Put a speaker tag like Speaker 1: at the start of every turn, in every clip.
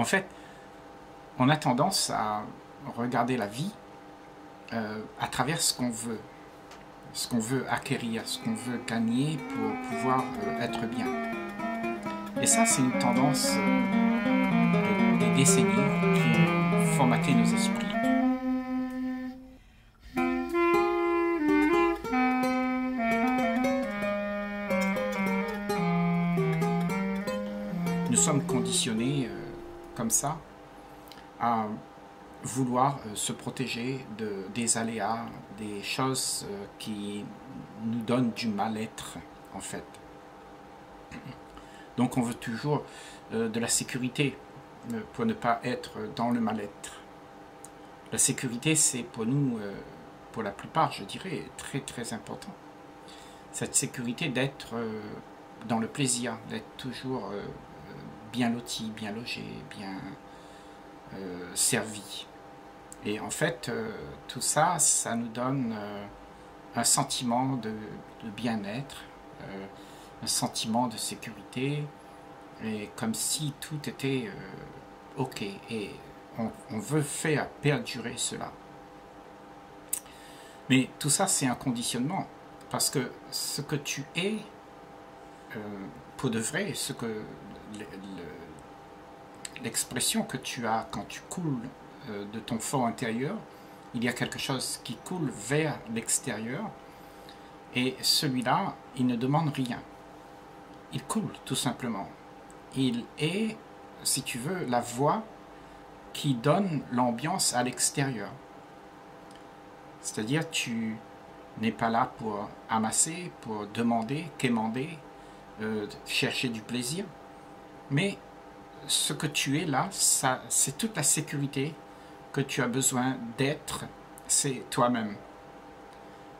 Speaker 1: En fait, on a tendance à regarder la vie euh, à travers ce qu'on veut, ce qu'on veut acquérir, ce qu'on veut gagner pour pouvoir euh, être bien. Et ça, c'est une tendance euh, des décennies qui ont formaté nos esprits. Nous sommes conditionnés comme ça à vouloir euh, se protéger de, des aléas, des choses euh, qui nous donnent du mal-être en fait. Donc on veut toujours euh, de la sécurité pour ne pas être dans le mal-être. La sécurité c'est pour nous, pour la plupart je dirais, très très important. Cette sécurité d'être dans le plaisir, d'être toujours bien loti, bien logé, bien servi. Et en fait, euh, tout ça, ça nous donne euh, un sentiment de, bien-être, euh, un sentiment de sécurité, et comme si tout était OK. Et on, on, veut faire perdurer cela. Mais tout ça, c'est un conditionnement, parce que ce que tu es, pour de vrai, ce que l'expression que tu as quand tu coules euh, de ton fort intérieur, il y a quelque chose qui coule vers l'extérieur, et celui-là, il ne demande rien. Il coule tout simplement. Il est, si tu veux, la voie qui donne l'ambiance à l'extérieur. C'est-à-dire, tu n'es pas là pour amasser, pour demander, quémander, euh, chercher du plaisir, mais ce que tu es là, ça, c'est toute la sécurité que tu as besoin d'être, c'est toi-même.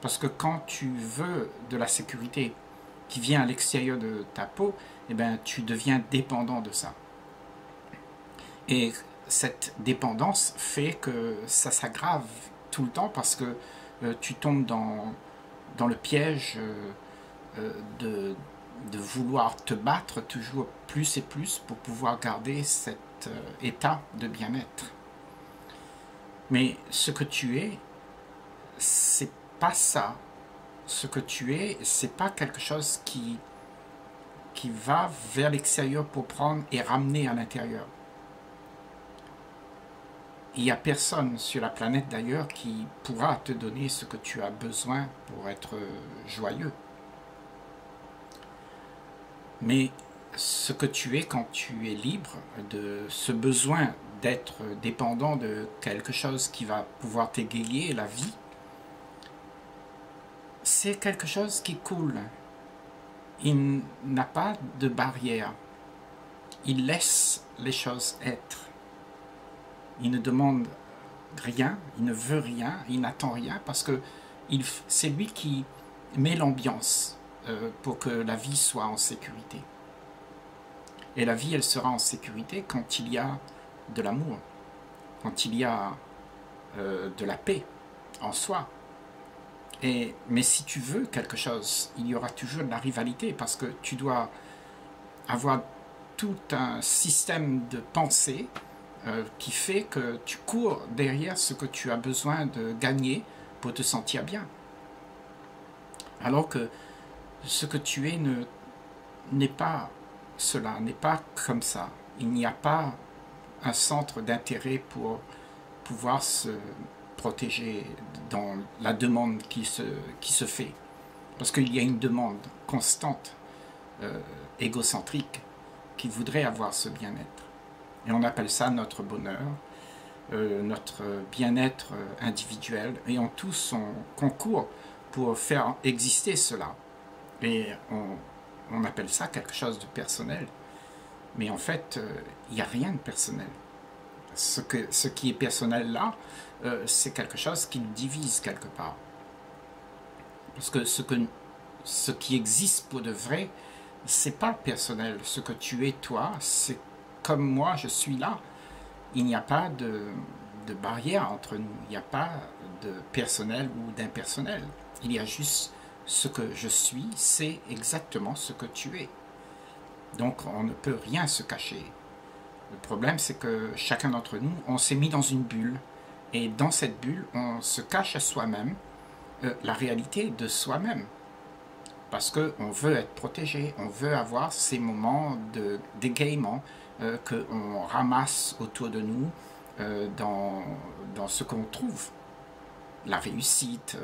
Speaker 1: Parce que quand tu veux de la sécurité qui vient à l'extérieur de ta peau, eh ben, tu deviens dépendant de ça. Et cette dépendance fait que ça s'aggrave tout le temps parce que euh, tu tombes dans, dans le piège euh, de, de, vouloir te battre toujours plus et plus pour pouvoir garder cet état de bien-être. Mais ce que tu es, c'est pas ça. Ce que tu es, c'est pas quelque chose qui, qui va vers l'extérieur pour prendre et ramener à l'intérieur. Il n'y a personne sur la planète d'ailleurs qui pourra te donner ce que tu as besoin pour être joyeux. Mais ce que tu es quand tu es libre de ce besoin d'être dépendant de quelque chose qui va pouvoir t'égayer la vie, c'est quelque chose qui coule. Il n'a pas de barrière. Il laisse les choses être. Il ne demande rien, il ne veut rien, il n'attend rien parce que c'est lui qui met l'ambiance pour que la vie soit en sécurité. Et la vie, elle sera en sécurité quand il y a de l'amour, quand il y a euh, de la paix en soi. Et, mais si tu veux quelque chose, il y aura toujours de la rivalité parce que tu dois avoir tout un système de pensée euh, qui fait que tu cours derrière ce que tu as besoin de gagner pour te sentir bien. Alors que ce que tu es n'est pas cela, n'est pas comme ça. Il n'y a pas un centre d'intérêt pour pouvoir se protéger dans la demande qui se, fait. Parce qu'il y a une demande constante, euh, égocentrique, qui voudrait avoir ce bien-être. Et on appelle ça notre bonheur, euh, notre bien-être individuel, et on tous on concourt pour faire exister cela. Et on, appelle ça quelque chose de personnel. Mais en fait, euh, il n'y a rien de personnel. Ce, qui est personnel là, euh, c'est quelque chose qui nous divise quelque part. Parce que ce, que ce qui existe pour de vrai, c'est pas personnel. Ce que tu es toi, c'est comme moi, je suis là. Il n'y a pas de, de barrière entre nous. Il n'y a pas de personnel ou d'impersonnel. Il y a juste ce que je suis, c'est exactement ce que tu es. Donc on ne peut rien se cacher. Le problème, c'est que chacun d'entre nous, on s'est mis dans une bulle. Et dans cette bulle, on se cache à soi-même euh, la réalité de soi-même. Parce qu'on veut être protégé, on veut avoir ces moments d'égaiement euh, qu'on ramasse autour de nous euh, dans, ce qu'on trouve. La réussite,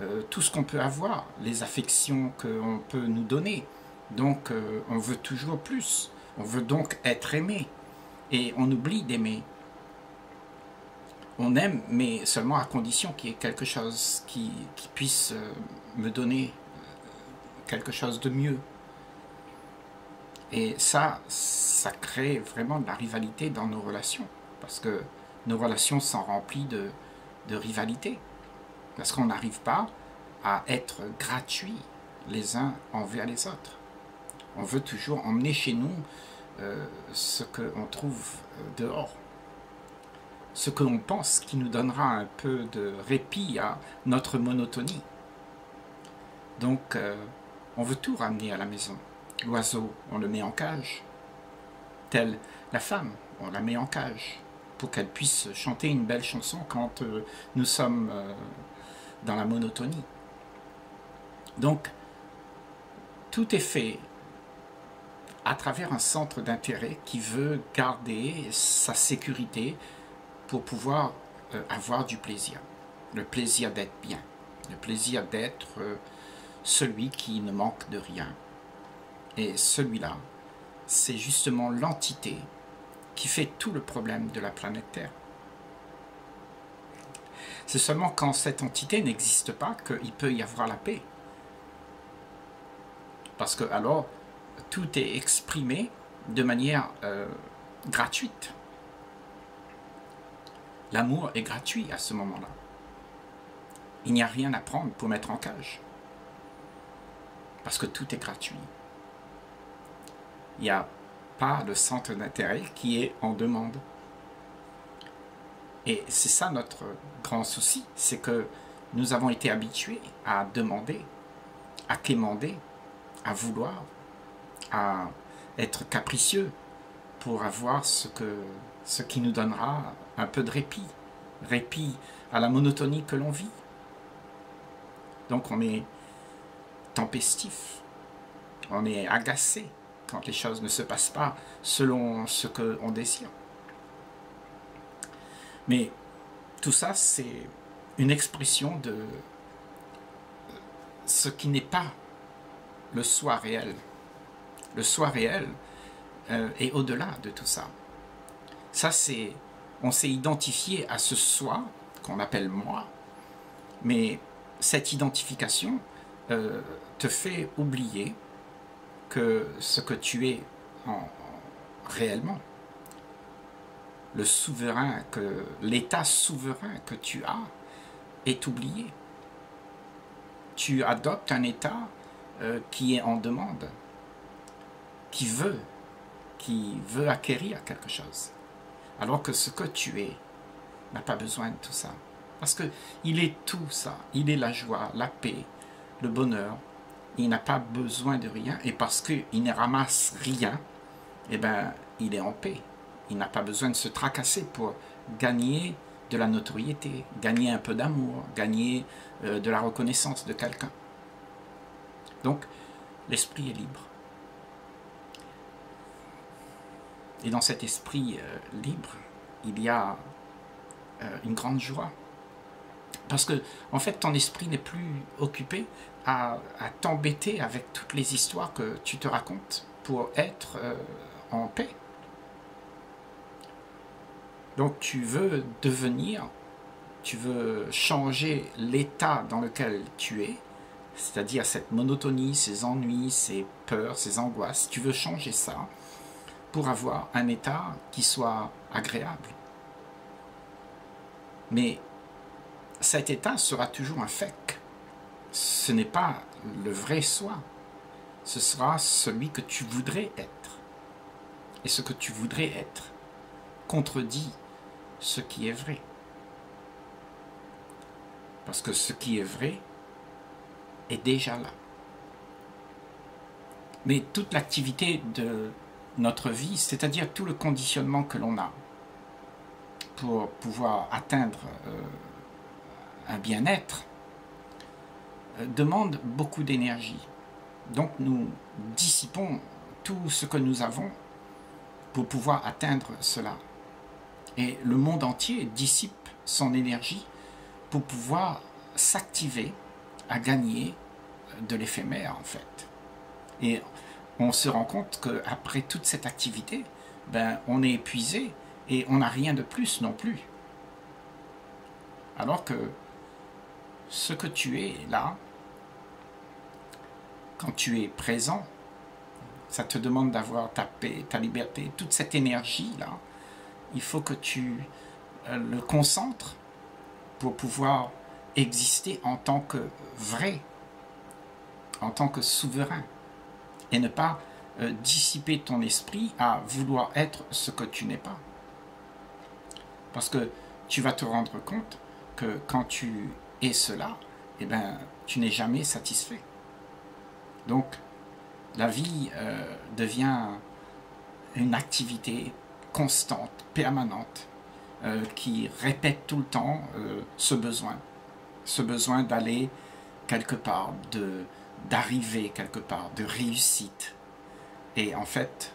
Speaker 1: euh, tout ce qu'on peut avoir, les affections qu'on peut nous donner. Donc on veut toujours plus. On veut donc être aimé. Et on oublie d'aimer. On aime, mais seulement à condition qu'il y ait quelque chose qui, puisse me donner quelque chose de mieux. Et ça, ça crée vraiment de la rivalité dans nos relations. Parce que nos relations sont remplies de, de rivalité. Parce qu'on n'arrive pas à être gratuits les uns envers les autres. On veut toujours emmener chez nous euh, ce qu'on trouve euh, dehors. Ce que l'on pense qui nous donnera un peu de répit à notre monotonie. Donc, euh, on veut tout ramener à la maison. L'oiseau, on le met en cage. Telle la femme, on la met en cage pour qu'elle puisse chanter une belle chanson quand nous sommes dans la monotonie. Donc, tout est fait à travers un centre d'intérêt qui veut garder sa sécurité pour pouvoir euh, avoir du plaisir. Le plaisir d'être bien, le plaisir d'être celui qui ne manque de rien, et celui-là, c'est justement l'entité qui fait tout le problème de la planète Terre. C'est seulement quand cette entité n'existe pas qu'il peut y avoir la paix. Parce que alors, tout est exprimé de manière euh, gratuite. L'amour est gratuit à ce moment-là. Il n'y a rien à prendre pour mettre en cage. Parce que tout est gratuit il n'y a pas de centre d'intérêt qui est en demande. Et c'est ça notre grand souci, c'est que nous avons été habitués à demander, à quémander, à vouloir, à être capricieux pour avoir ce, ce qui nous donnera un peu de répit, répit à la monotonie que l'on vit. Donc on est tempestif, on est agacé, quand les choses ne se passent pas selon ce qu'on désire. Mais tout ça, c'est une expression de ce qui n'est pas le soi réel. Le soi réel euh, est au-delà de tout ça. Ça, c'est, on s'est identifié à ce soi qu'on appelle moi, mais cette identification euh, te fait oublier que ce que tu es en, réellement. Le souverain, que l'état souverain que tu as est oublié. Tu adoptes un état euh, qui est en demande, qui veut, qui veut acquérir quelque chose. Alors que ce que tu es n'a pas besoin de tout ça. Parce que il est tout ça. Il est la joie, la paix, le bonheur, il n'a pas besoin de rien, et parce qu'il ne ramasse rien, eh ben, il est en paix. Il n'a pas besoin de se tracasser pour gagner de la notoriété, gagner un peu d'amour, gagner euh, de la reconnaissance de quelqu'un. Donc, l'esprit est libre. Et dans cet esprit euh, libre, il y a euh, une grande joie. Parce que, en fait, ton esprit n'est plus occupé à, t'embêter avec toutes les histoires que tu te racontes pour être en paix. Donc tu veux devenir, tu veux changer l'état dans lequel tu es, c'est-à-dire cette monotonie, ces ennuis, ces peurs, ces angoisses, tu veux changer ça pour avoir un état qui soit agréable. Mais cet état sera toujours un fake ce n'est pas le vrai soi. Ce sera celui que tu voudrais être. Et ce que tu voudrais être contredit ce qui est vrai. Parce que ce qui est vrai est déjà là. Mais toute l'activité de notre vie, c'est-à-dire tout le conditionnement que l'on a pour pouvoir atteindre euh, un bien-être, euh, demande beaucoup d'énergie. Donc nous dissipons tout ce que nous avons pour pouvoir atteindre cela. Et le monde entier dissipe son énergie pour pouvoir s'activer à gagner de l'éphémère en fait. Et on se rend compte qu'après toute cette activité, ben, on est épuisé et on n'a rien de plus non plus. Alors que ce que tu es là, quand tu es présent, ça te demande d'avoir ta paix, ta liberté, toute cette énergie-là. Il faut que tu euh, le concentres pour pouvoir exister en tant que vrai, en tant que souverain, et ne pas euh, dissiper ton esprit à vouloir être ce que tu n'es pas. Parce que tu vas te rendre compte que quand tu es cela, eh ben, tu n'es jamais satisfait. Donc, la vie euh, devient une activité constante, permanente, euh, qui répète tout le temps euh, ce besoin, ce besoin d'aller quelque part, de d'arriver quelque part, de réussite. Et en fait,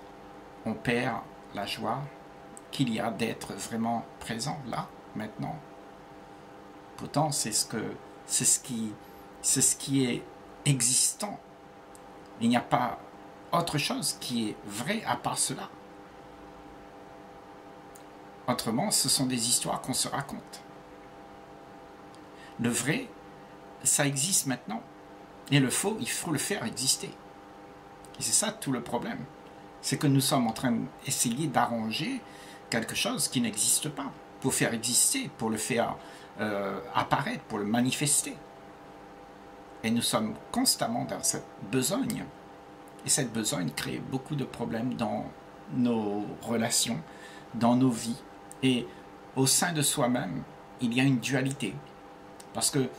Speaker 1: on perd la joie qu'il y a d'être vraiment présent là, maintenant. Pourtant, c'est ce que c'est ce qui c'est ce qui est existant il n'y a pas autre chose qui est vrai à part cela. Autrement, ce sont des histoires qu'on se raconte. Le vrai, ça existe maintenant. Et le faux, il faut le faire exister. Et c'est ça tout le problème. C'est que nous sommes en train d'essayer d'arranger quelque chose qui n'existe pas, pour faire exister, pour le faire euh, apparaître, pour le manifester. Et nous sommes constamment dans cette besogne. Et cette besogne crée beaucoup de problèmes dans nos relations, dans nos vies. Et au sein de soi-même, il y a une dualité. Parce que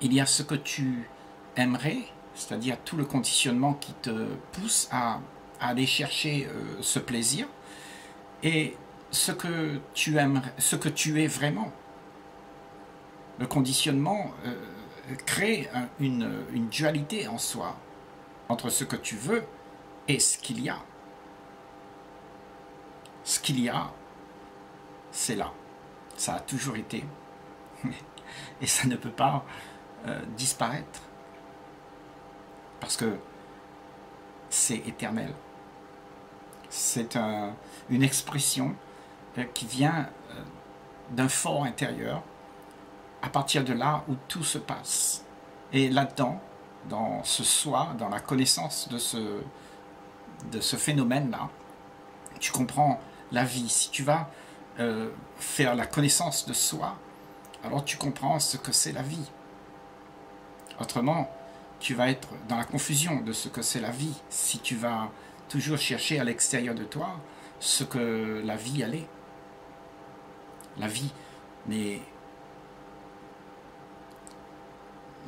Speaker 1: il y a ce que tu aimerais, c'est-à-dire tout le conditionnement qui te pousse à, aller chercher euh, ce plaisir, et ce que tu ce que tu es vraiment. Le conditionnement euh, crée une dualité en soi entre ce que tu veux et ce qu'il y a. Ce qu'il y a, c'est là. Ça a toujours été. Et ça ne peut pas euh, disparaître. Parce que c'est éternel. C'est une expression euh, qui vient euh, d'un fort intérieur à partir de là où tout se passe. Et là-dedans, dans ce soi, dans la connaissance de ce, de ce phénomène-là, tu comprends la vie. Si tu vas euh, faire la connaissance de soi, alors tu comprends ce que c'est la vie. Autrement, tu vas être dans la confusion de ce que c'est la vie si tu vas toujours chercher à l'extérieur de toi ce que la vie allait. La vie n'est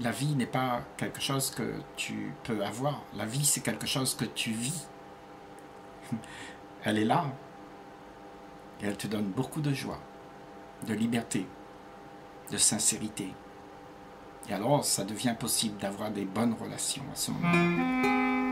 Speaker 1: la vie n'est pas quelque chose que tu peux avoir. La vie, c'est quelque chose que tu vis. Elle est là. Et elle te donne beaucoup de joie, de liberté, de sincérité. Et alors, ça devient possible d'avoir des bonnes relations à ce moment.